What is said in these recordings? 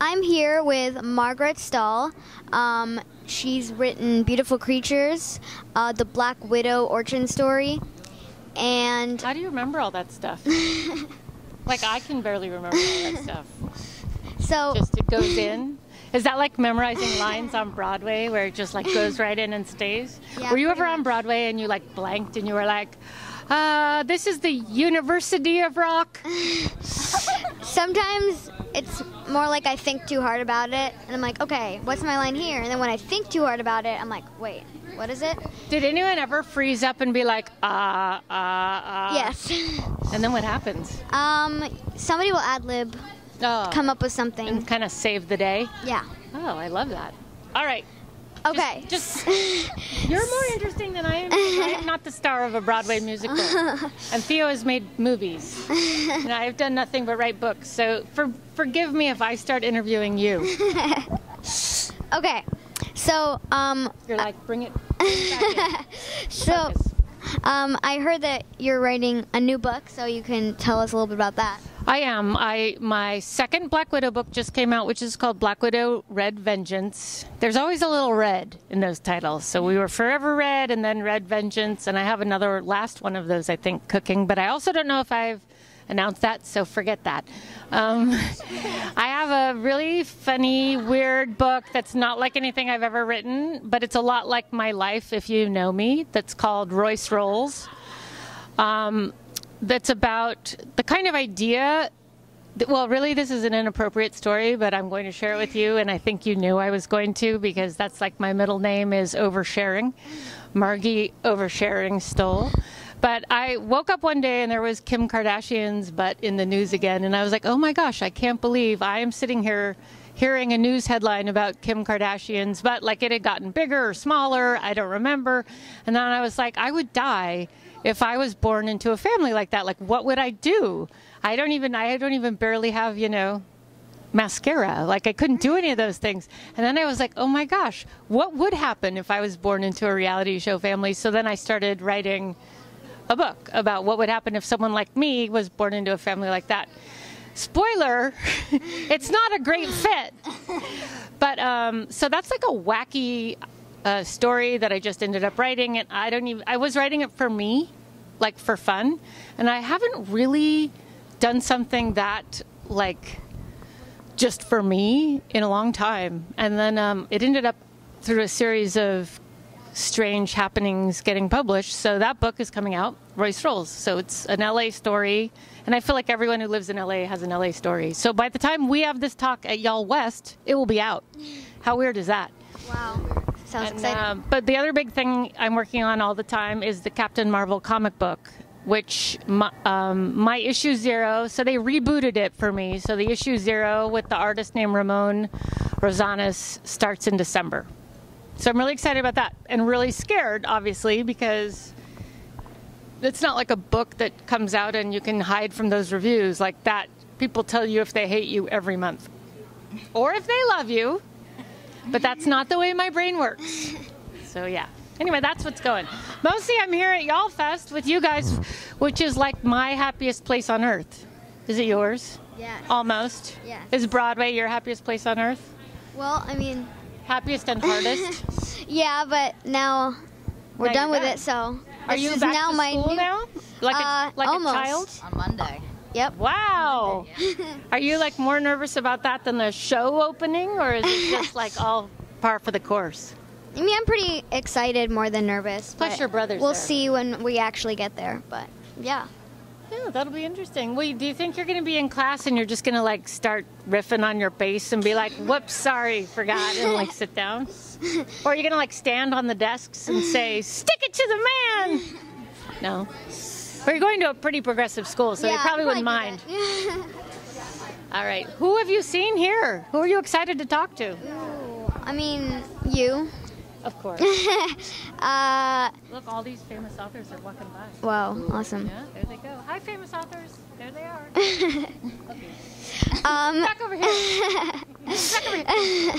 I'm here with Margaret Stohl. Um, she's written Beautiful Creatures, uh, The Black Widow Origin Story, and How do you remember all that stuff? like I can barely remember all that stuff. so Just it goes in. Is that like memorizing lines on Broadway where it just like goes right in and stays? Yeah, were you ever on. Broadway and you like blanked and you were like, uh, this is the University of Rock? sometimes it's more like I think too hard about it, and I'm like, okay, what's my line here? And then when I think too hard about it, I'm like, wait, what is it? Did anyone ever freeze up and be like, ah, ah, ah? Yes. And then what happens? um, somebody will ad lib, Oh. come up with something. and kind of save the day. Yeah. Oh, I love that. All right. Okay. Just you're more interesting than I am. I am not the star of a Broadway musical, and Theo has made movies, and I've done nothing but write books. So for, forgive me if I start interviewing you. okay. So, um, You're like, bring it. Bring it back in. so, um, I heard that you're writing a new book, so you can tell us a little bit about that. I am. I my second Black Widow book just came out, which is called Black Widow Red Vengeance. There's always a little red in those titles. So we were Forever Red and then Red Vengeance, and I have another last one of those, I think, cooking. But I also don't know if I've announced that, so forget that. Um, I have a really funny, weird book that's not like anything I've ever written, but it's a lot like my life if you know me. That's called Royce Rolls um, that's about the kind of idea. That, well, really, this is an inappropriate story, but I'm going to share it with you, and I think you knew I was going to because that's like my middle name is Oversharing, Margie Oversharing Stohl. But I woke up one day and there was Kim Kardashian's butt in the news again, and I was like, oh my gosh, I can't believe I am sitting here hearing a news headline about Kim Kardashian's butt, like it had gotten bigger or smaller, I don't remember. And then I was like, I would die if I was born into a family like that. Like, what would I do? I don't even, I don't even barely have, you know, mascara. Like, I couldn't do any of those things. And then I was like, oh my gosh, what would happen if I was born into a reality show family? So then I started writing a book about what would happen if someone like me was born into a family like that. Spoiler, it's not a great fit. But um, so that's like a wacky uh, story that I just ended up writing, and I don't even. I was writing it for me, like for fun, and I haven't really done something that like just for me in a long time. And then um, it ended up through a series of strange happenings getting published. So that book is coming out, Royce Rolls. So it's an LA story. And I feel like everyone who lives in LA has an LA story. So by the time we have this talk at YALLWest, it will be out. How weird is that? Wow. Sounds And, exciting. um, but the other big thing I'm working on all the time is the Captain Marvel comic book, which my, um, my issue zero. So they rebooted it for me. So the issue zero with the artist named Ramon Rosanas starts in December. So I'm really excited about that and really scared, obviously, because it's not like a book that comes out and you can hide from those reviews like that. People tell you if they hate you every month or if they love you, but that's not the way my brain works. So yeah. Anyway, that's what's going. Mostly, I'm here at YALLFest with you guys, which is like my happiest place on earth. Is it yours? Yeah. Almost. Yeah. Is Broadway your happiest place on earth? Well, I mean, Happiest and hardest? yeah, but now we're Now done with done. it, so Are you is back now to my school new. now? Like Uh, a like almost. a child? on Monday. Yep. Wow. Are you like more nervous about that than the show opening, or is it just like all par for the course? I mean, I'm pretty excited more than nervous. Plus your brother's We'll there. see when we actually get there, but yeah. Yeah, that'll be interesting. Do you think you're going to be in class and you're just going to like start riffing on your bass and be like, "Whoops, sorry, forgot," and like sit down? Or are you going to like stand on the desks and say, "Stick it to the man"? No. Or you're going to a pretty progressive school, so yeah, they probably wouldn't mind. All right. Who have you seen here? Who are you excited to talk to? Ooh, I mean, you. Of course. Uh, Look, all these famous authors are walking by. wow, awesome. Yeah, there they go. Hi, famous authors. There they are. Um, Back over here. Back over here.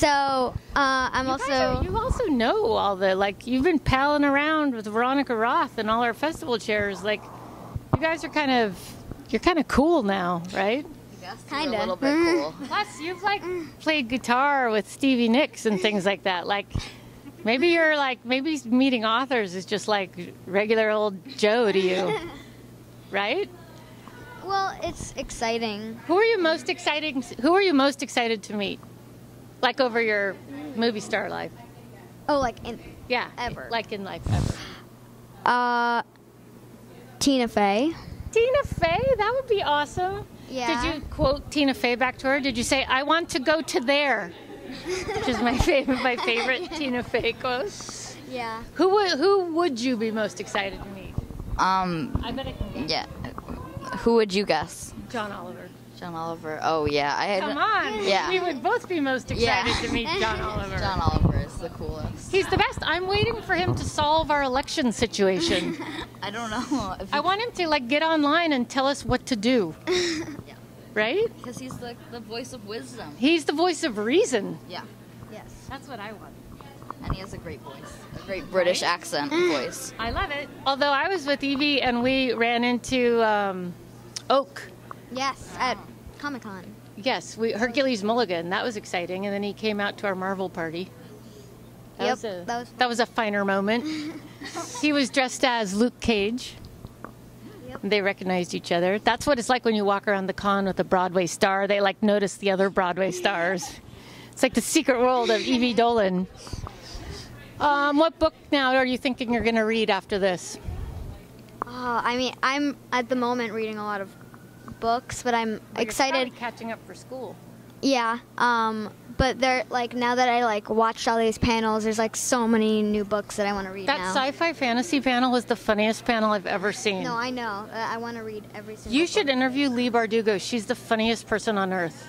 So uh, I'm You, also. are, you also know all the like you've been palling around with Veronica Roth and all our festival chairs. Like you guys are kind of you're kind of cool now, right? You guests were Kinda. a little bit Mhm. cool. Plus, you've like played guitar with Stevie Nicks and things like that. Like, maybe you're like maybe meeting authors is just like regular old Joe to you, right? Well, it's exciting. Who are you most excited? Who are you most excited to meet? Like over your movie star life? Oh, like in Yeah, Ever. Like in life ever. uh, Tina Fey. Tina Fey, that would be awesome. Yeah. Did you quote Tina Fey back to her? Did you say, "I want to go to there"? Which is my favorite, my favorite Tina Fey quote. Yeah. Who would who would you be most excited to meet? Um, I bet I can guess. yeah. Who would you guess? John Oliver. John Oliver. Oh yeah, I had Come on. Yeah. We would both be most excited Yeah. to meet John Oliver. John Oliver is the coolest. He's the best. I'm waiting for him to solve our election situation. I don't know if I want him to like get online and tell us what to do. Right? because he's the the voice of wisdom. He's the voice of reason. Yeah, Yes. That's what I want. and he has a great voice, a great British accent voice. I love it. Although I was with Evie and we ran into um, Oak. Yes. At Comic Con. Yes, we Hercules Mulligan. That was exciting. And then he came out to our Marvel party. That Yep, was a, that was that was a finer moment. he was dressed as Luke Cage. Yep. They recognized each other. That's what it's like when you walk around the con with a Broadway star. They like notice the other Broadway stars. It's like the secret world of Evie Dolan. Um, what book now are you thinking you're going to read after this? Oh, I mean, I'm at the moment reading a lot of books, but I'm Well, you're excited. catching up for school. Yeah. Um, but they're like now that I like watched all these panels, there's like so many new books that I want to read That now. sci-fi fantasy panel was the funniest panel I've ever seen. no, I know. I want to read every single. you should book. interview Leigh Bardugo. She's the funniest person on earth.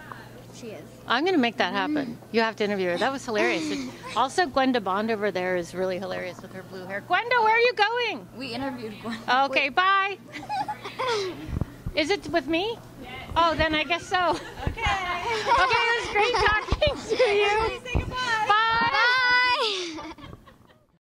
She is. I'm going to make that happen. You have to interview her. That was hilarious. And also, Gwenda Bond over there is really hilarious with her blue hair. Gwenda, where are you going? We interviewed Gwen. Okay, bye. Is it with me? Oh, then I guess so. Okay. Okay, it was great talking to you.